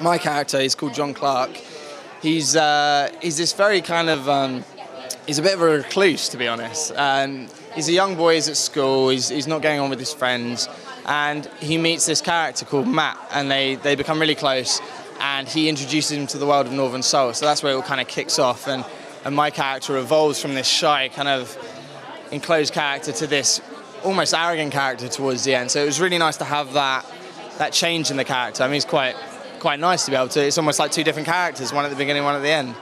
my character, is called John Clark. He's uh, he's this very kind of um, he's a bit of a recluse, to be honest. Um, he's a young boy. He's at school. He's, he's not getting on with his friends, and he meets this character called Matt, and they they become really close. And he introduces him to the world of Northern Soul. So that's where it all kind of kicks off, and and my character evolves from this shy kind of enclosed character to this almost arrogant character towards the end. So it was really nice to have that that change in the character. I mean, it's quite quite nice to be able to. It's almost like two different characters, one at the beginning, one at the end.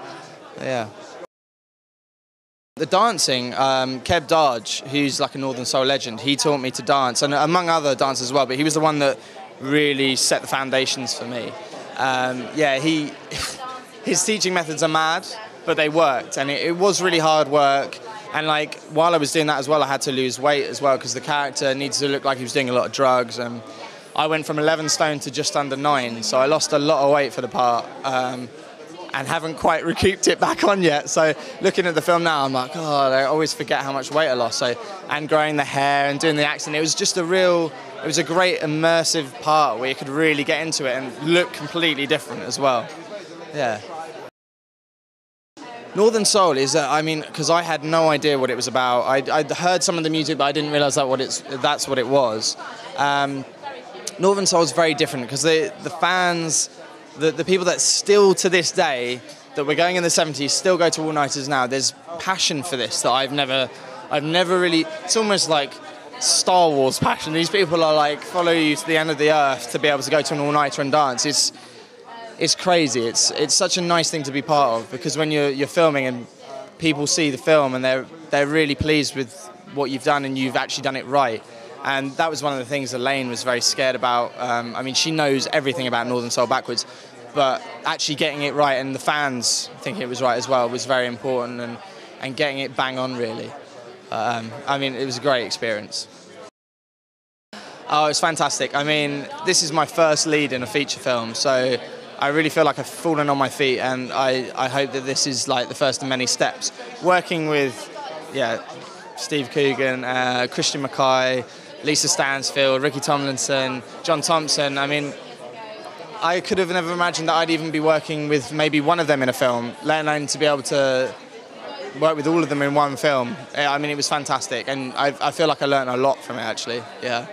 Yeah. The dancing, um, Keb Darge, who's like a Northern Soul legend, he taught me to dance, and among other dancers as well. But he was the one that really set the foundations for me. Um, yeah, he his teaching methods are mad, but they worked, and it, it was really hard work. And like while I was doing that as well, I had to lose weight as well because the character needs to look like he was doing a lot of drugs. And I went from 11 stone to just under nine, so I lost a lot of weight for the part. Um, and haven't quite recouped it back on yet. So looking at the film now, I'm like, God, I always forget how much weight I lost. So and growing the hair and doing the accent, it was just a real, it was a great immersive part where you could really get into it and look completely different as well. Yeah. Northern Soul is, uh, I mean, because I had no idea what it was about. I, I'd heard some of the music, but I didn't realise that what it's that's what it was. Um, Northern Soul is very different because the the fans, the the people that still to this day that were going in the 70s still go to all nighters now. There's passion for this that I've never, I've never really. It's almost like Star Wars passion. These people are like follow you to the end of the earth to be able to go to an all nighter and dance. It's it's crazy. It's it's such a nice thing to be part of because when you're you're filming and people see the film and they're they're really pleased with what you've done and you've actually done it right. And that was one of the things Elaine was very scared about. Um, I mean, she knows everything about Northern Soul backwards, but actually getting it right and the fans thinking it was right as well was very important and, and getting it bang on really. Um, I mean, it was a great experience. Oh, it's fantastic. I mean, this is my first lead in a feature film, so I really feel like I've fallen on my feet, and I, I hope that this is like the first of many steps. Working with, yeah, Steve Coogan, uh, Christian McKay, Lisa Stansfield, Ricky Tomlinson, John Thompson. I mean, I could have never imagined that I'd even be working with maybe one of them in a film, let alone to be able to work with all of them in one film. Eh, I mean, it was fantastic, and I, I feel like I learned a lot from it actually. Yeah.